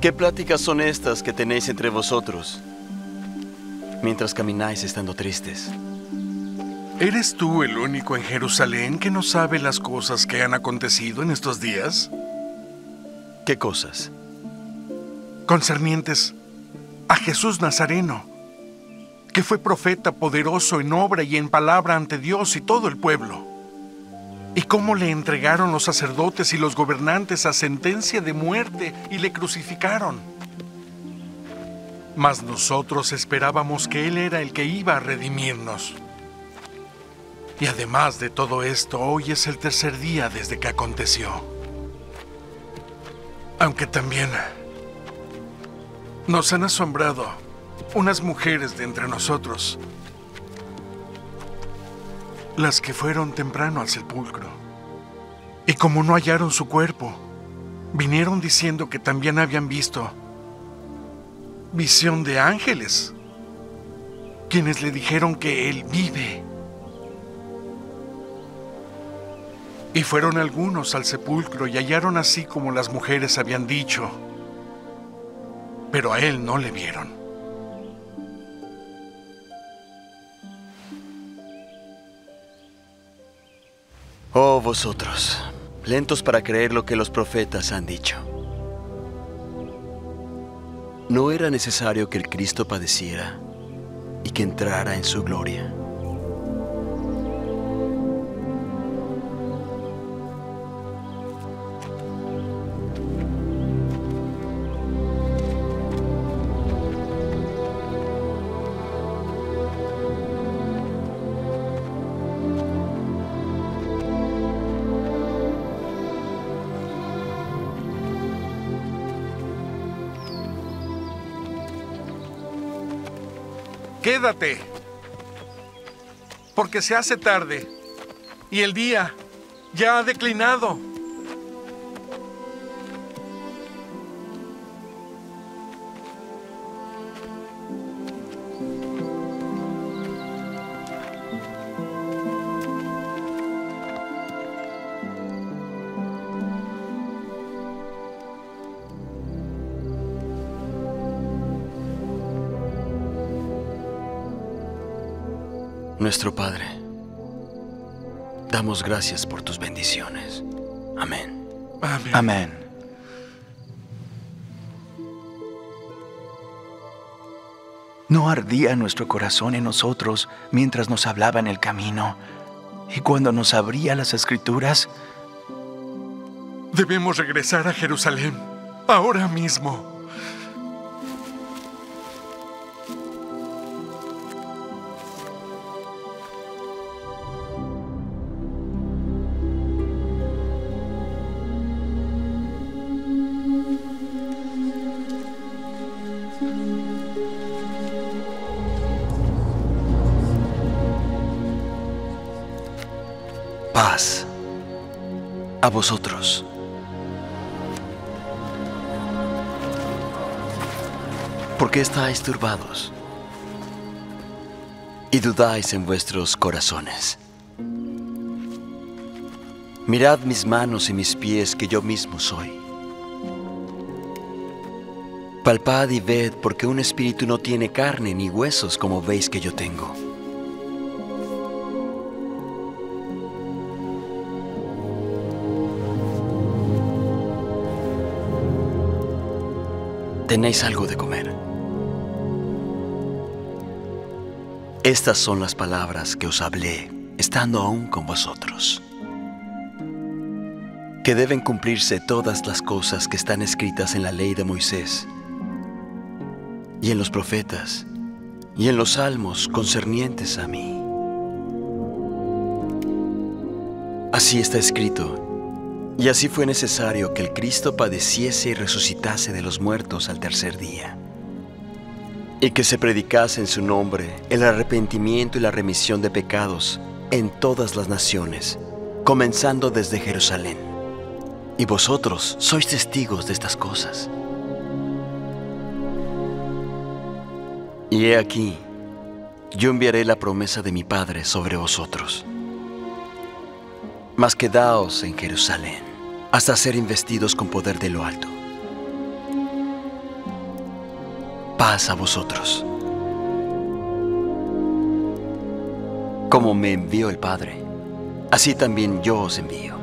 ¿Qué pláticas son estas que tenéis entre vosotros mientras camináis estando tristes? ¿Eres tú el único en Jerusalén que no sabe las cosas que han acontecido en estos días? ¿Qué cosas? Concernientes a Jesús Nazareno, que fue profeta poderoso en obra y en palabra ante Dios y todo el pueblo. Y cómo le entregaron los sacerdotes y los gobernantes a sentencia de muerte y le crucificaron. Mas nosotros esperábamos que Él era el que iba a redimirnos. Y además de todo esto, hoy es el tercer día desde que aconteció. Aunque también nos han asombrado unas mujeres de entre nosotros las que fueron temprano al sepulcro. Y como no hallaron su cuerpo, vinieron diciendo que también habían visto visión de ángeles, quienes le dijeron que él vive. Y fueron algunos al sepulcro y hallaron así como las mujeres habían dicho, pero a él no le vieron. Oh vosotros, lentos para creer lo que los profetas han dicho. ¿No era necesario que el Cristo padeciera y que entrara en su gloria? Quédate, porque se hace tarde y el día ya ha declinado. Nuestro Padre, damos gracias por tus bendiciones. Amén. Amén. Amén. ¿No ardía nuestro corazón en nosotros mientras nos hablaba en el camino y cuando nos abría las escrituras? Debemos regresar a Jerusalén ahora mismo. Paz a vosotros. ¿Por qué estáis turbados? Y dudáis en vuestros corazones. Mirad mis manos y mis pies que yo mismo soy. Palpad y ved porque un espíritu no tiene carne ni huesos como veis que yo tengo. ¿Tenéis algo de comer? Estas son las palabras que os hablé estando aún con vosotros. Que deben cumplirse todas las cosas que están escritas en la ley de Moisés y en los profetas y en los salmos concernientes a mí. Así está escrito y así fue necesario que el Cristo padeciese y resucitase de los muertos al tercer día, y que se predicase en su nombre el arrepentimiento y la remisión de pecados en todas las naciones, comenzando desde Jerusalén. Y vosotros sois testigos de estas cosas. Y he aquí, yo enviaré la promesa de mi Padre sobre vosotros. Mas quedaos en Jerusalén hasta ser investidos con poder de lo alto. Paz a vosotros. Como me envió el Padre, así también yo os envío.